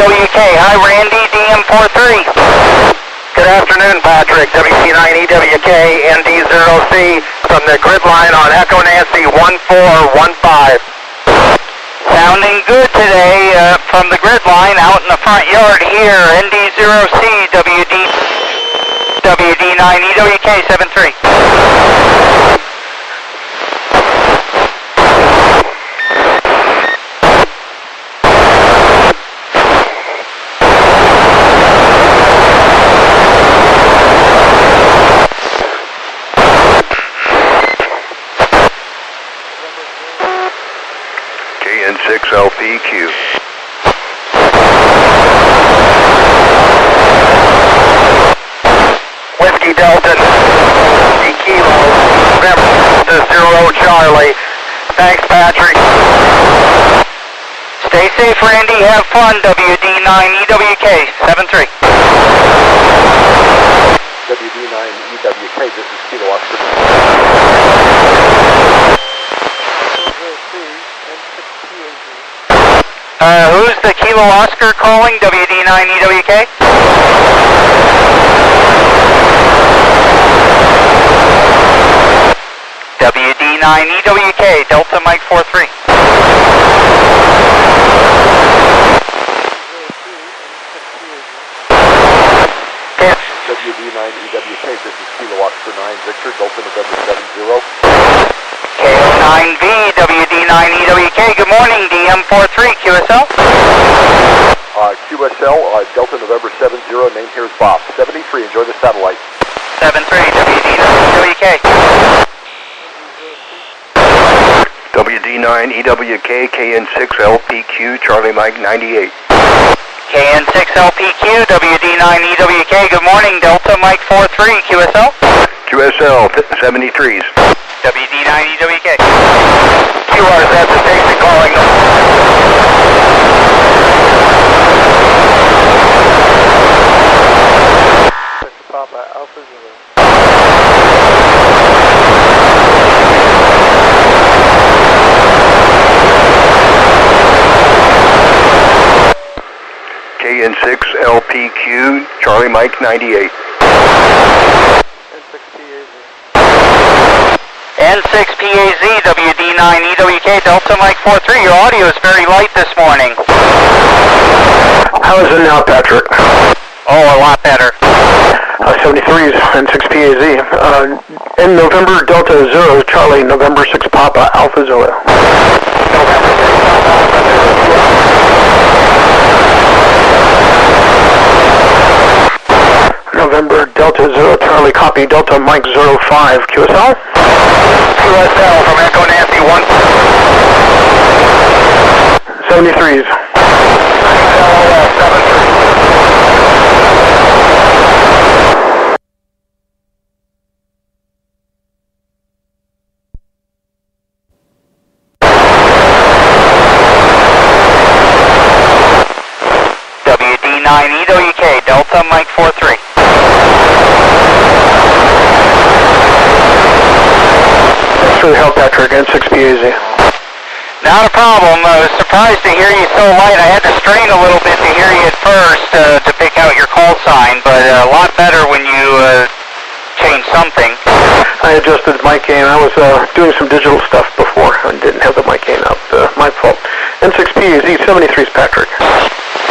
EWK. Hi, Randy, DM43. Good afternoon, Patrick. WD9EWK, ND0C from the grid line on Echo Nancy 1415. Sounding good today uh, from the grid line out in the front yard here. ND0C, WD, WD9, EWK 73. KN6LPQ. Whiskey Delta, Kilo, November Zero Charlie. Thanks, Patrick. Stay safe, Randy. Have fun. WD9, EWK 73. WD9 EWK, this is Kilo Oscar. Uh, who's the Kilo Oscar calling? WD9, EWK? WD9, EWK, Delta Mike 43. WD9 EWK, this is Kilo Oscar 9 Victor, Delta November 70. KO9V, WD9, EWK, good morning, DM43, QSL. Uh, QSL, uh, Delta November 70, name here is Bob. 73, enjoy the satellite. 73, WD9, EWK. WD9 EWK KN6LPQ Charlie Mike 98. KN6LPQ, WD9, EWK, good morning, Delta Mike 43, QSL. QSL 73s. WD9, EWK. QRZ to station calling. Papa Alpha Zero. KN6LPQ Charlie Mike 98. N6PAZ. N6PAZ, WD9, EWK, Delta Mike 43, your audio is very light this morning. How is it now, Patrick? Oh, a lot better. Uh, 73s and 6PAZ. Uh, in November, Delta Zero, Charlie, November 6 Papa, Alpha Zulu. November, Delta Zero, Charlie, copy, Delta Mike Zero 5, QSL? QSL from Echo Nancy 1. 73s. WD9, EWK, Delta Mike 43. For Patrick, N6PAZ. Not a problem. I was surprised to hear you so light. I had to strain a little bit to hear you at first uh, to pick out your call sign, but uh, a lot better when you uh, change something. I adjusted mic gain. I was uh, doing some digital stuff before and didn't have the mic gain up. Uh, my fault. N6P is E73's Patrick.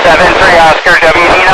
7-3 Oscar, WD9,